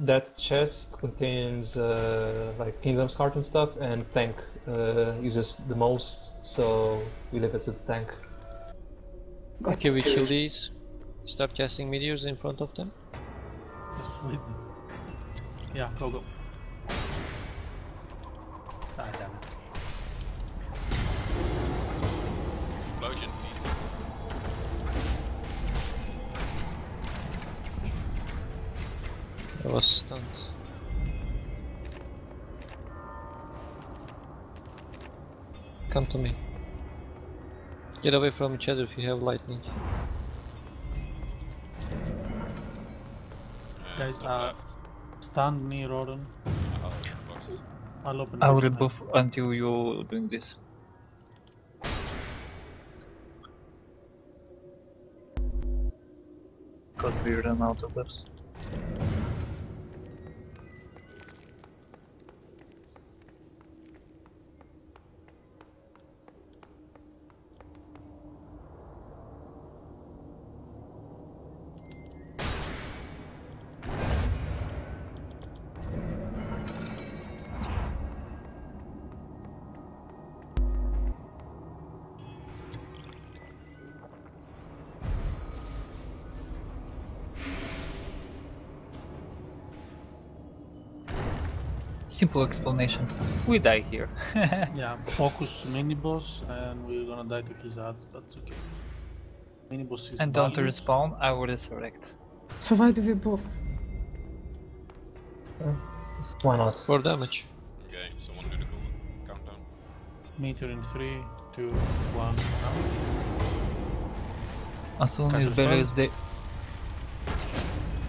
that chest contains uh, like Kingdom's Heart and stuff, and tank uh, uses the most, so we leave it to the tank. Okay, we kill these. Stop casting meteors in front of them. Just wait. Yeah, go go. I was stunned. Come to me. Get away from each other if you have lightning. Guys, top uh, left. Stand near Rodon. Oh. I'll open I will this. rebuff until you doing this. Because we ran out of buffs. Simple explanation. We die here. Yeah, focus mini boss, and we're gonna die to his ads, but it's okay. Mini boss is and don't values. respawn, I will resurrect. So why do we both? Why not? For damage. Okay, someone do the cool countdown. Meter in three, two, one. Now. As soon Castle as Balius first. di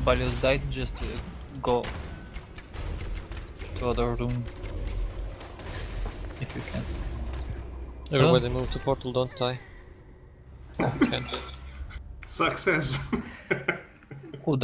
Balius died, just uh, go to other room if you can. Everybody move to portal, don't die. Can't. Success. Who